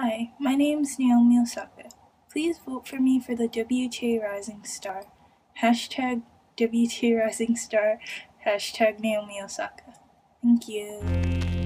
Hi, my name's Naomi Osaka. Please vote for me for the WTA Rising Star. Hashtag WTA Rising Star. Hashtag Naomi Osaka. Thank you.